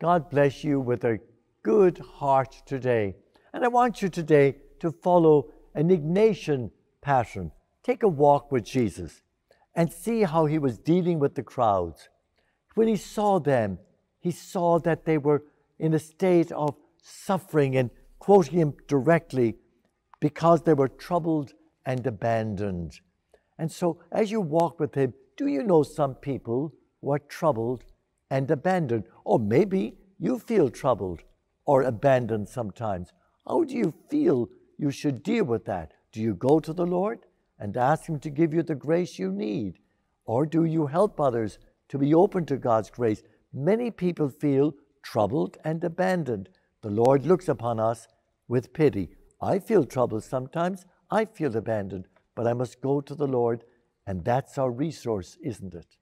God bless you with a good heart today. And I want you today to follow an Ignatian pattern. Take a walk with Jesus and see how he was dealing with the crowds. When he saw them, he saw that they were in a state of suffering and quoting him directly because they were troubled and abandoned. And so, as you walk with him, do you know some people who are troubled and abandoned? Or maybe you feel troubled or abandoned sometimes. How do you feel you should deal with that? Do you go to the Lord and ask Him to give you the grace you need? Or do you help others to be open to God's grace? Many people feel troubled and abandoned. The Lord looks upon us with pity. I feel troubled sometimes. I feel abandoned, but I must go to the Lord, and that's our resource, isn't it?